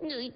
Người